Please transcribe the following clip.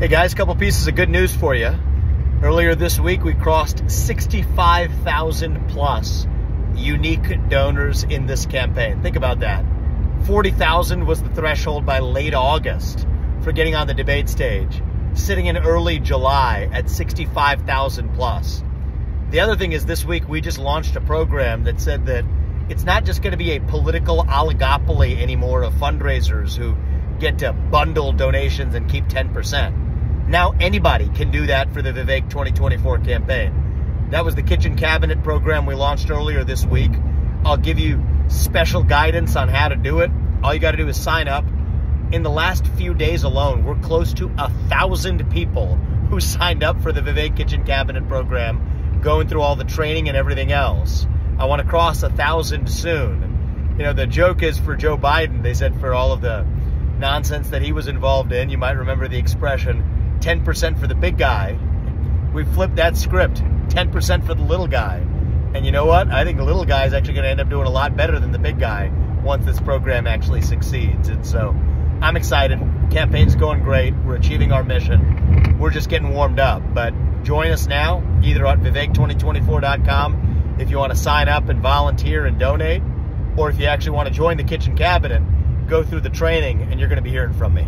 Hey guys, a couple pieces of good news for you. Earlier this week, we crossed 65,000 plus unique donors in this campaign. Think about that. 40,000 was the threshold by late August for getting on the debate stage, sitting in early July at 65,000 plus. The other thing is this week we just launched a program that said that it's not just going to be a political oligopoly anymore of fundraisers who get to bundle donations and keep 10%. Now anybody can do that for the Vivek 2024 campaign. That was the kitchen cabinet program we launched earlier this week. I'll give you special guidance on how to do it. All you got to do is sign up. In the last few days alone, we're close to a thousand people who signed up for the Vivek Kitchen Cabinet program, going through all the training and everything else. I want to cross a thousand soon. You know, the joke is for Joe Biden, they said for all of the nonsense that he was involved in, you might remember the expression 10% for the big guy. We flipped that script 10% for the little guy. And you know what? I think the little guy is actually going to end up doing a lot better than the big guy once this program actually succeeds. And so I'm excited. Campaign's going great. We're achieving our mission. We're just getting warmed up. But join us now, either at vivek2024.com if you want to sign up and volunteer and donate, or if you actually want to join the kitchen cabinet, go through the training and you're going to be hearing from me.